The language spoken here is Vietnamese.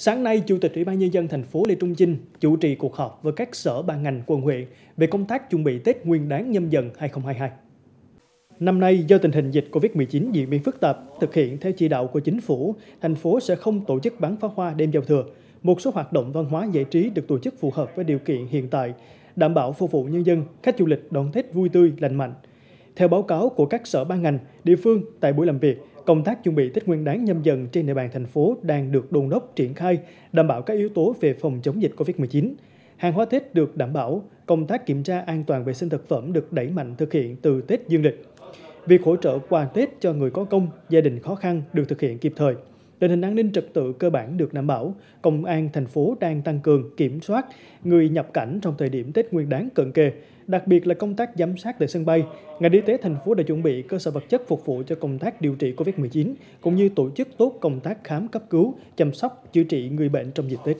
Sáng nay, Chủ tịch Ủy ban Nhân dân thành phố Lê Trung Chinh chủ trì cuộc họp với các sở ban ngành quận huyện về công tác chuẩn bị Tết Nguyên đán nhâm dần 2022. Năm nay, do tình hình dịch COVID-19 diễn biến phức tạp, thực hiện theo chỉ đạo của chính phủ, thành phố sẽ không tổ chức bắn pháo hoa đêm giao thừa. Một số hoạt động văn hóa giải trí được tổ chức phù hợp với điều kiện hiện tại, đảm bảo phục vụ nhân dân, khách du lịch đón Tết vui tươi, lành mạnh. Theo báo cáo của các sở ban ngành, địa phương tại buổi làm việc, công tác chuẩn bị Tết Nguyên đán nhâm dần trên địa bàn thành phố đang được đôn đốc triển khai, đảm bảo các yếu tố về phòng chống dịch COVID-19. Hàng hóa Tết được đảm bảo, công tác kiểm tra an toàn vệ sinh thực phẩm được đẩy mạnh thực hiện từ Tết dương lịch. Việc hỗ trợ quà Tết cho người có công, gia đình khó khăn được thực hiện kịp thời. Tình hình an ninh trật tự cơ bản được đảm bảo, công an thành phố đang tăng cường kiểm soát người nhập cảnh trong thời điểm Tết Nguyên đán cận kề, đặc biệt là công tác giám sát tại sân bay. Ngành y tế thành phố đã chuẩn bị cơ sở vật chất phục vụ cho công tác điều trị COVID-19 cũng như tổ chức tốt công tác khám cấp cứu, chăm sóc, chữa trị người bệnh trong dịp Tết.